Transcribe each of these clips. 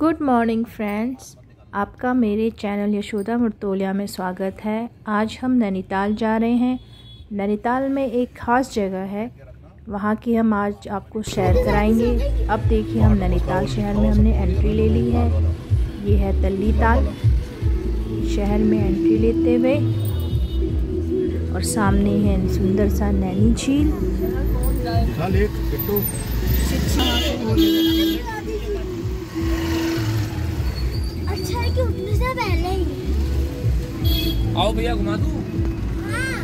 Good morning friends आपका मेरे channel Yashoda मुर्तोलिया में स्वागत है। आज हम नैनीताल जा रहे हैं। नैनीताल में एक ख़ास जगह है। वहाँ की हम आज आपको शेयर कराएँगे। अब देखिए हम नैनीताल शहर में हमने एंट्री ले ली है। ये है तल्ली ताल शहर में एंट्री लेते हुए। और सामने है सुंदर सा नैनी झील। आओ भैया घुमा दूँ? हाँ।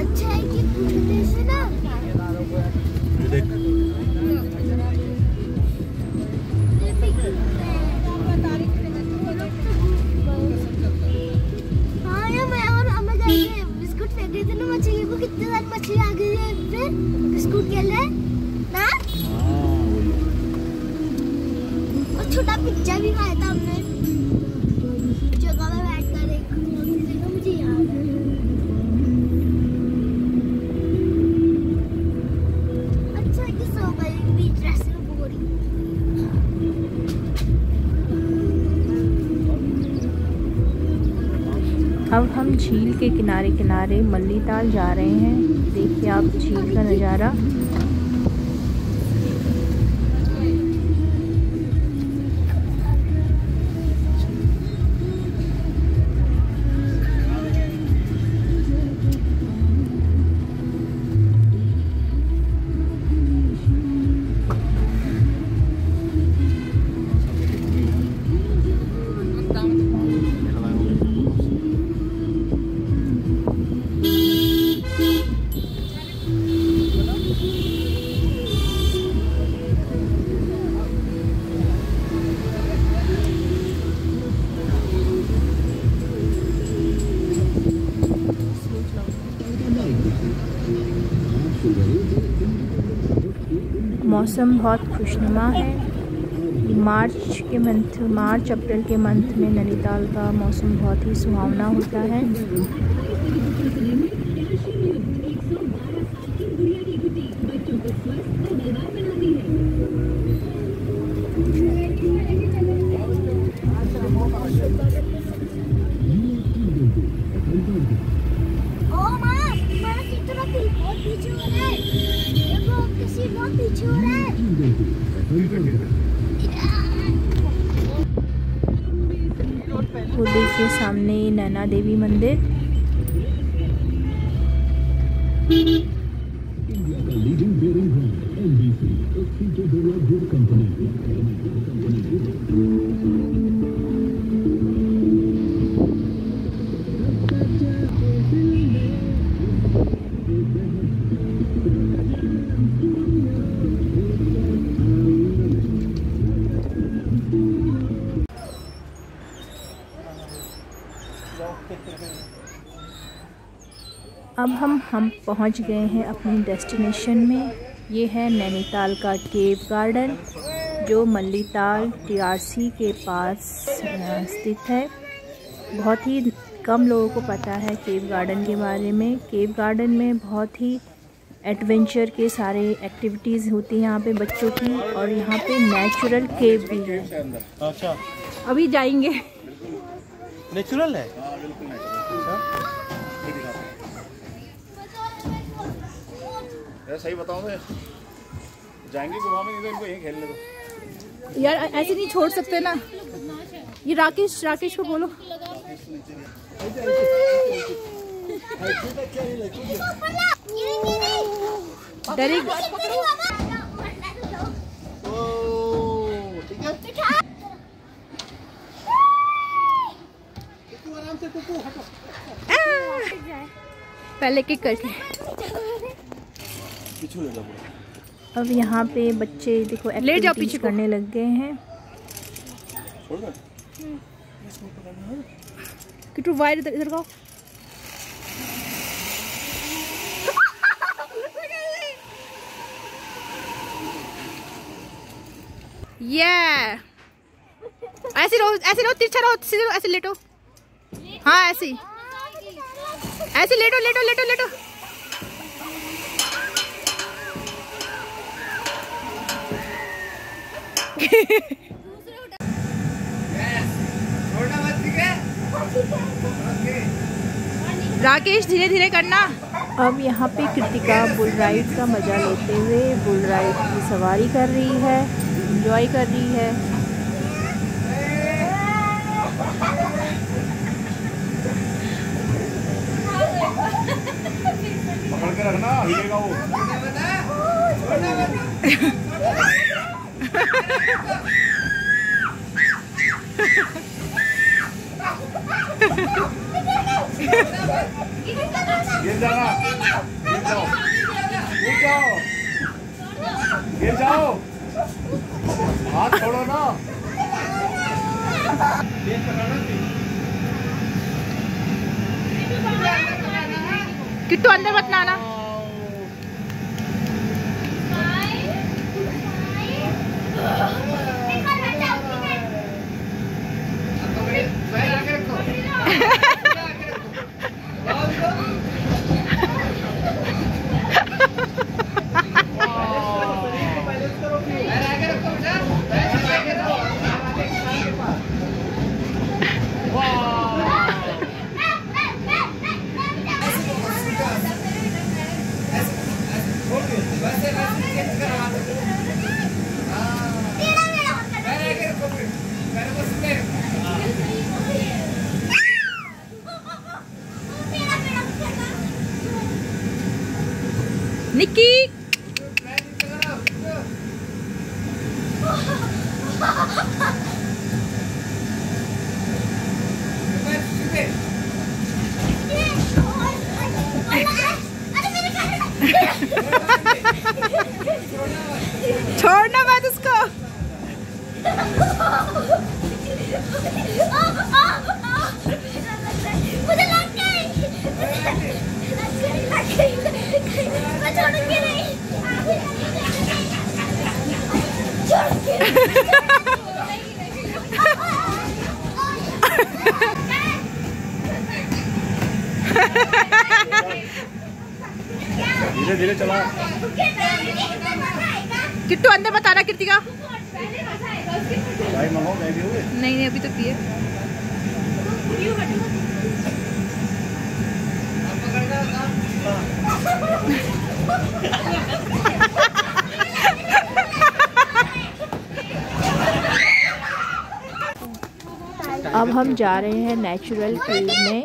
अच्छा है कि उठने झील के किनारे किनारे मल्लीताल जा रहे हैं। देखिए आप झील का नज़ारा। मौसम बहुत खुशनुमा है। मार्च के मंथ, मार्च, अप्रैल के मंथ में नैनीताल का मौसम बहुत ही सुहावना होता है। वो देखिए सामने नैना देवी मंदिर। अब हम हम पहुँच गए हैं अपनी डेस्टिनेशन में। ये है नैनीताल का केव गार्डन जो मल्लीताल टीआरसी के पास स्थित है। बहुत ही कम लोगों को पता है केव गार्डन के बारे में। केव गार्डन में बहुत ही एडवेंचर के सारे एक्टिविटीज़ होती हैं यहाँ पे बच्चों की और यहाँ पे नेचुरल केव भी है। अच्छा। अभी जाएँगे। नेचुरल है? यार सही बताऊँ तो जाएँगे गुफा में नहीं तो इनको यहीं खेलने दो। यार ऐसे नहीं छोड़ सकते ना। ये राकेश राकेश को बोलो। डरेगा पहले किक करके। अब यहाँ पे बच्चे देखो ले जाओ पीछे करने लग गए हैं। किटू वायर इधर इधर का ये ऐसे रहो ऐसे रहो तिरछा रहो सीधे ऐसे लेटो। हाँ ऐसे ही। ऐसे लेटो लेटो लेटो लेटो। राकेश धीरे धीरे करना। अब यहाँ पे कृतिका बुल राइड का मज़ा लेते हुए बुल राइड की सवारी कर रही है इंजॉय कर रही है। पकड़ के रखना हिलेगा वो। गिर जाना। गिर जाओ। गिर जाओ। गिर जाओ। हाथ छोड़ो ना। किट्टू, अंदर मत लाना। छोड़ना मत उसको। मुझे लग गई। लग गई मैं छोड़ूँगी नहीं छोड़ूँगी धीरे धीरे चला किट्टू, अंदर मत आना कृतिका नहीं नहीं, अभी तो पिए अब हम जा रहे हैं नेचुरल केव में।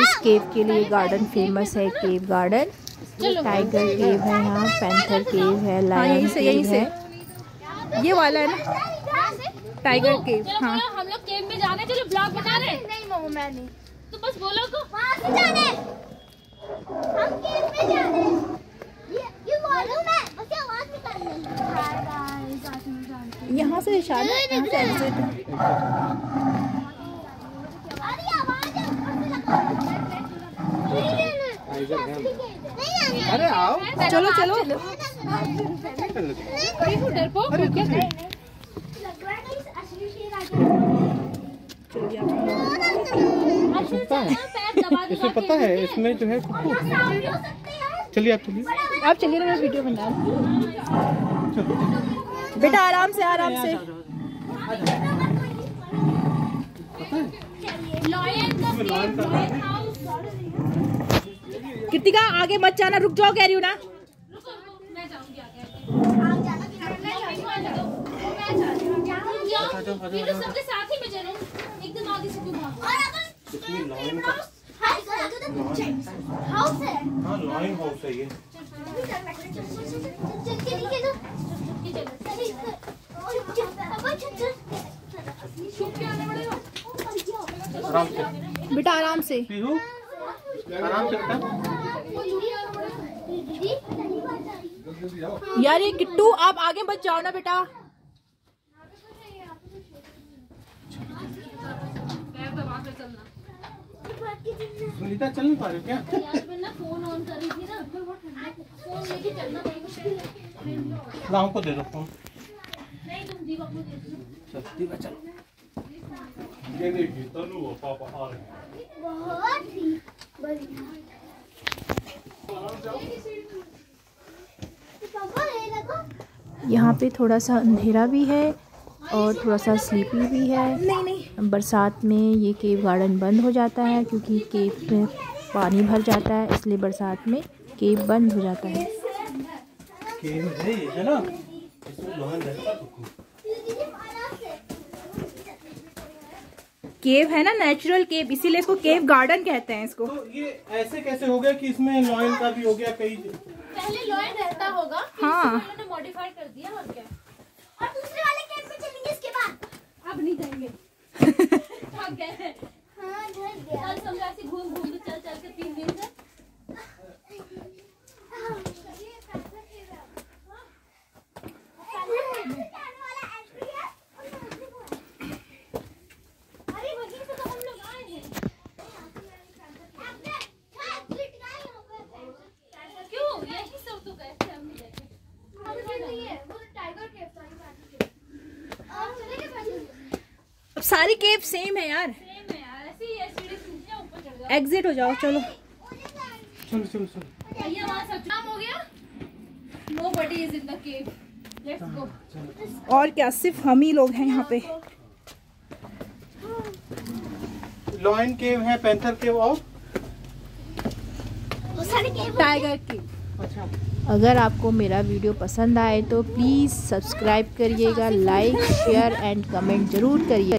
इस केव के लिए गार्डन फ़ेमस है केव गार्डन टाइगर केव है यहाँ पैंथर केव है लायन यहीं से, यहीं से। ये वाला है ना? टाइगर केव हाँ। हम लोग केव में जाने चलो ब्लॉग बता रहे नहीं मम्मा मैं नहीं। तो बस बोलो को। वहाँ से जाने हम केव में जाने ये ये मालूम है। बस ये आवाज़ निकालनी है हाय गाइस आज हम जानते यहाँ से इशारा यहाँ से exit है। अरे आवाज़ है ऊपर से लगा नहीं नहीं नहीं नहीं अरे आओ चलो चलो गया पता है पैर दबा दो इसमें पता है जो है हो हैं चलिए आप चलिए। आप चलिए ना मैं वीडियो बना बेटा आराम से आराम से। कृतिका आगे मत जाना रुक जाओ कह रही हूँ ना रुको रुको मैं जाऊँगी आगे ये सबके साथ ही में चलो। एकदम आगे से क्यों भागो हाउस है। हाँ लॉइन हाउस है ये। आराम से बेटा आराम से। पीहू आराम से बेटा। यार ये किट्टू आप आगे मत जाओ ना बेटा पैर दबा के चलना सुनीता चल नहीं पा रही क्या? यार ना फ़ोन ऑन कर रही थी ना फ़ोन लेके चलना पड़ेगा लाओ को दे दो फ़ोन नहीं तुम दीपक को दे दो। चल दीवा चल। ये देखिए तनु और पापा आ रहे हैं। बहुत ही बढ़िया। पापा ये देखो। यहाँ पे थोड़ा सा अंधेरा भी है और थोड़ा सा स्लीपी भी है। नहीं नहीं। बरसात में ये केव गार्डन बंद हो जाता है क्योंकि केव में पानी भर जाता है इसलिए बरसात में केव बंद हो जाता है। केव है ना? है केव है नेचुरल केव इसीलिए इसको केव गार्डन कहते हैं इसको। तो ये ऐसे कैसे हो गया कि इसमें लॉयन का भी हो गया कई पहले लॉयन रहता होगा हाँ। मॉडिफाई कर दिया और क्या और दूसरे वाले कैंप में चलेंगे इसके बाद अब नहीं जाएँगे। थक गए हैं। हाँ घर गया। चल समझा ऐसे घूम घूम के चल चल के तीन दिन से अरे वहीं से तो हम लोग आए हैं क्यों यही सब तो गए थे हम नहीं गए थे अब सारी केव सेम है यार। सेम है यार ऐसे ही है सीढ़ी सीढ़ी जाओ, ऊपर चढ़ जाओ एग्जिट हो जाओ चलो। सुन सुन सुन भैया वहाँ सब हो गया? No is in the cave और क्या सिर्फ़ हम ही लोग हैं यहाँ पे। लॉयन केव है पैंथर केव और? टाइगर की अच्छा। अगर आपको मेरा वीडियो पसंद आए तो प्लीज़ सब्सक्राइब करिएगा लाइक शेयर एंड कमेंट ज़रूर करिए।